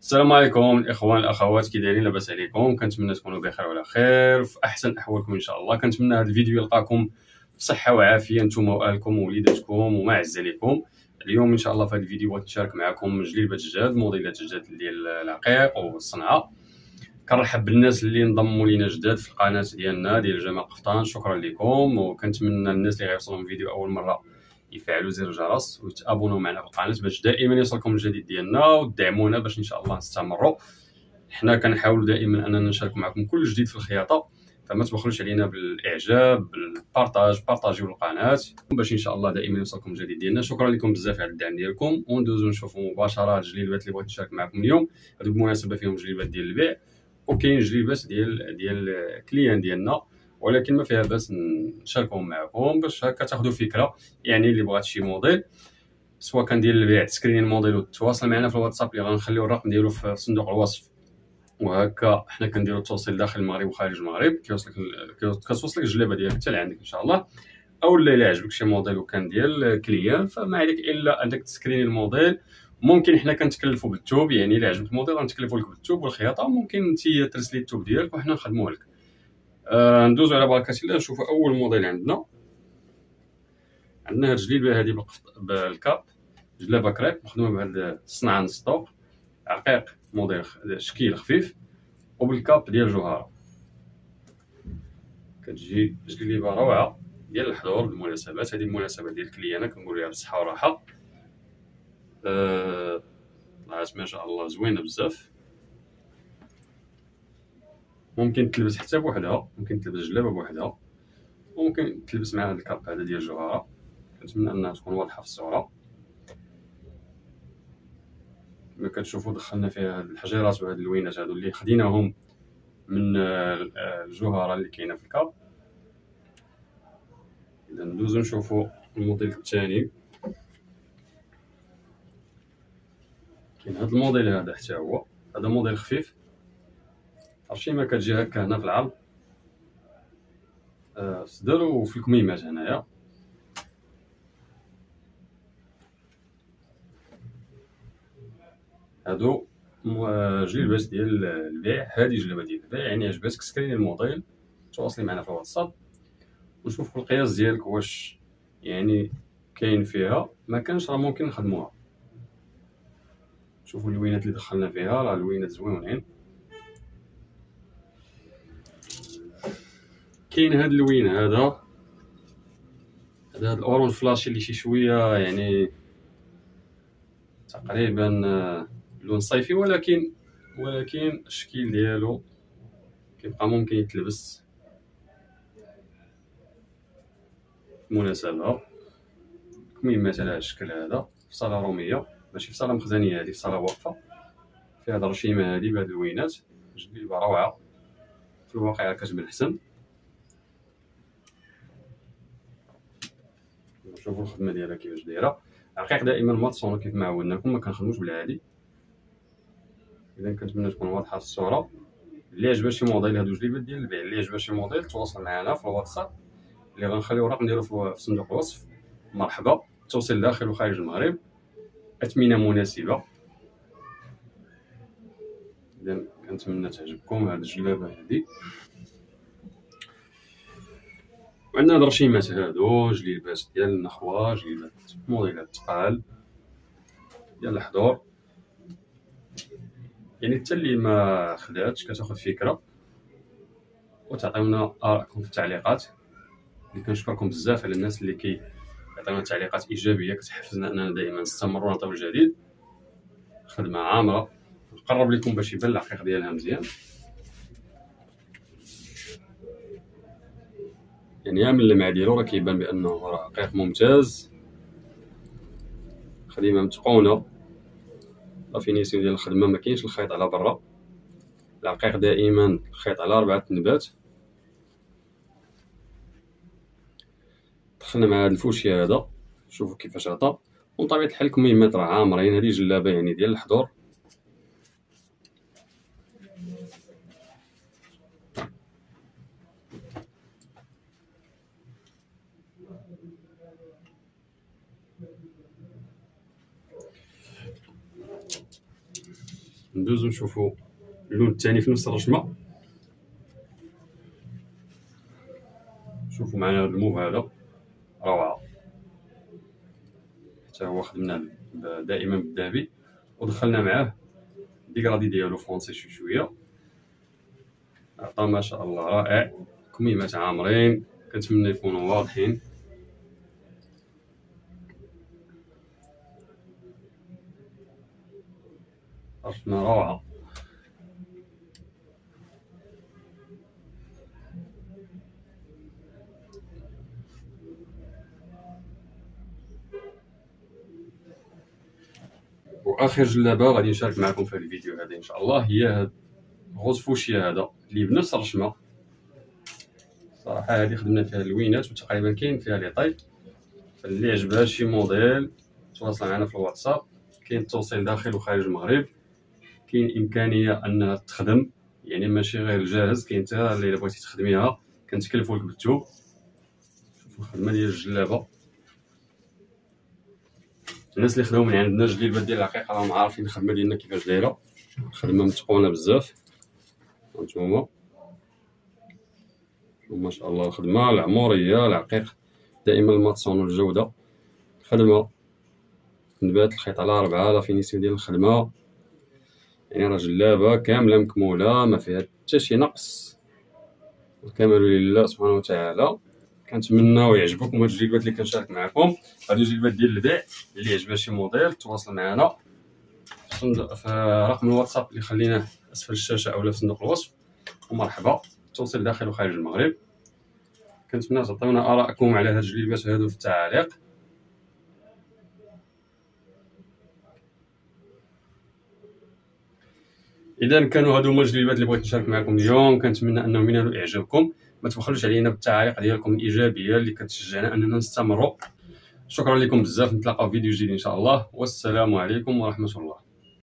السلام عليكم الإخوان الأخوات كي دايرين لاباس عليكم. كنتمنى تكونوا بخير وعلى خير. في أحسن أحوالكم إن شاء الله. كنتمنى هذا الفيديو يلقاكم بصحة وعافية. نتوما وأهلكم ووليداتكم وما عز عليكم. اليوم إن شاء الله في هذا الفيديو بغيت نشارك معكم جليبات جداد موديلات جداد ديال العقيق والصنعة. كنرحب بالناس اللي انضموا لينا جداد في القناة ديالنا ديال جمال قفطان. شكرا لكم. وكنتمنى الناس اللي غيوصلهم فيديو أول مرة يفعلوا زر الجرس ويتابونوا معنا في القناة باش دائما يوصلكم الجديد ديالنا ودعمونا باش إن شاء الله نستمروا. حنا كنحاولوا دائما أننا نشارك معكم كل جديد في الخياطة فما تبخلوش علينا بالإعجاب بال partage بارطاجيو القناة باش إن شاء الله دائما يوصلكم الجديد ديالنا. شكرا لكم بزاف على الدعم ديالكم. وندوزو نشوفوا مباشرة الجليبات اللي بغيت نشارك معكم اليوم. هذوك بالمناسبه فيهم جليبات ديال البيع وكاين جليبات ديال ديال client ديالنا. ولكن ما فيها باس نشاركهم معكم باش هكا تاخذوا فكرة يعني اللي بغات شي موديل سواء كان ديال البيع تسكرين الموديل وتواصل معنا في الواتساب اللي غنخليو الرقم ديالو في صندوق الوصف. وهكا حنا كنديروا التوصيل داخل المغرب وخارج المغرب كيوصلك كتوصلك الجلابة ديالك حتى لعندك إن شاء الله. أو لا إلا عجبك شي موديل وكان ديال client فما عليك إلا انك تسكريني الموديل. ممكن حنا كنتكلفوا بالثوب يعني إلا عجبك الموديل غنتكلفوا لك بالثوب والخياطة ممكن انت ترسلي الثوب ديالك وحنا نخدموه لك. آه ندوزو على بركه الله نشوفوا أول موديل عندنا. عندنا هاد الجليبه هادي بالكاب. جلابة كريب مخدومة بهاد الصنعة نص عقيق موديل شكيل خفيف. وبالكاب ديال جوهرة. كتجي جليبه روعة ديال الحضور بالمناسبات. هذه المناسبة ديال الكليانة كنقول لها بالصحة والراحة. آه طلعت ما شاء الله زوينة بزاف. ممكن تلبس حتى بوحدها ممكن تلبس جلابة بوحدها وممكن تلبس مع هذا الكاب هذا ديال جوهره كنتمنى أنها تكون واضحة في الصورة. كما كتشوفوا دخلنا فيها هاد الحجيرات وهاد اللوينات هادو اللي خديناهم من الجوهرة اللي كاينة في الكاب إذا ندوزو نشوفوا الموديل الثاني كاين هاد الموديل هذا حتى هو. هذا موديل خفيف. ما كتجي هكا هنا في العرض؟ آه صدر في الكميمات هنايا. هادو جلبات ديال البيع هادي جلبه ديال البيع يعني عجباتك screen الموديل تواصلي معنا في الواتساب. ونشوفوا القياس ديالك واش يعني كاين فيها. ما كانش راه ممكن نخدموها. شوفوا اللوينات اللي دخلنا فيها راه اللوينات زوينين. كاين هاد اللوين هذا. هذا هاد ال orange flashy اللي شي شوية يعني تقريبا آه، لون صيفي ولكن ولكن الشكل ديالو كيبقى ممكن يتلبس مناسبة كميمات على هاد الشكل هذا في صالة رومية ماشي في صالة مخزنية هادي في صالة واقفة. في هاد الرشيمة هادي بهاد اللوينات جلبة روعة. في الواقع كتبان حسن. شوفوا الخدمه ديالها كيفاش دايره رقيق دائما ماتصون كيف ما عودناكم ما كنخدموش بالعادي اذا كنتمنى تكون واضحه الصورة اللي عجبها شي موديل هادو جليبات ديال البيع اللي عجبها شي موديل تواصل معنا في الواتساب اللي غنخليو الرقم ديالو في صندوق الوصف مرحبا توصيل داخل وخارج المغرب اثمنه مناسبه اذا كنتمنى تعجبكم هاد الجلابه هادي وعندنا هاد الرشيمات هادو جليبات ديال النخوة جليبات موديلات تقال ديال الحضور. يعني حتى اللي ما خداتش كتاخد فكرة. وتعطيونا آراءكم في التعليقات. اللي كنشكركم بزاف على الناس اللي كي يعطيونا تعليقات إيجابية كتحفزنا أننا دائما نستمروا نعطيو الجديد. خدمة عامرة نقرب لكم باش يبان الحقيقة ديالها مزيان. يعني من اللمع ديالو راه كيبان بأنه رقيق ممتاز. خدمه متقونة. لا فينيسيون ديال الخدمة ما كاينش الخيط على برا. العقيق دائما الخيط على أربعة نبات دخلنا مع هذا الفوشي هذا. شوفوا كيفاش عطا وطبيعة الحال كميمات راه عامرين هذه جلابة يعني ديال الحضور. ندوزو نشوفو اللون الثاني في نفس الرشمة. شوفوا معنا هذا الموف هذا. روعة. حتى هو خدمنا دائما بالذهبي. ودخلنا معاه ديكرادي ديالو فرونسي شوية شوية. عطا ما شاء الله رائع. كميمات عامرين. كنتمنى يكونوا واضحين. رسمة روعة. وآخر جلابه غادي نشارك معكم في الفيديو هذا إن شاء الله هي هاد غوز فوشيا هذا اللي بنفس الرشمة. صراحة هذه خدمنا فيها اللوينات وتقريبا كاين فيها لي طاي فاللي عجبها شي موديل تواصل معنا في الواتساب. كاين التوصيل داخل وخارج المغرب. كاين إمكانية انها تخدم يعني ماشي غير الجاهز كاين حتى اللي بغيتي تخدميها كنتكلفوا لك بالثوب شوفوا الخدمة ديال الجلابة. الناس اللي خداو من عندنا جليبات ديال العقيقه راهم عارفين الخدمة ديالنا كيفاش دايرة. خدمه متقونة بزاف. هانتوما. ما شاء الله الخدمة العموريه العقيق. دائما الماتسون والجودة. خدمه نبات الخيط على ربعة لا فينيسيون ديال الخدمة. يعني راه جلابه كاملة مكمولة ما فيها حتى شي نقص. الكمال لله سبحانه وتعالى. كنتمناو يعجبكم هاد الجلبات اللي كنشارك معكم. هادو جلبات ديال البيع اللي عجبها شي موديل تواصل معنا. في رقم الواتساب اللي خليناه أسفل الشاشة اولا في صندوق الوصف. ومرحبا. توصيل داخل وخارج المغرب. كنتمنى تعطيونا آرائكم على هاد الجلبات هادو في التعاليق. اذا كانوا هادو هما الجلبات اللي بغيت نشارك معكم اليوم. كنتمنى انهم ينالوا إعجابكم. ما تبخلوش علينا بالتعاليق ديالكم الإيجابية اللي كتشجعنا أننا نستمروا. شكرا لكم بزاف. نتلاقاو في فيديو جديد إن شاء الله. والسلام عليكم ورحمة الله.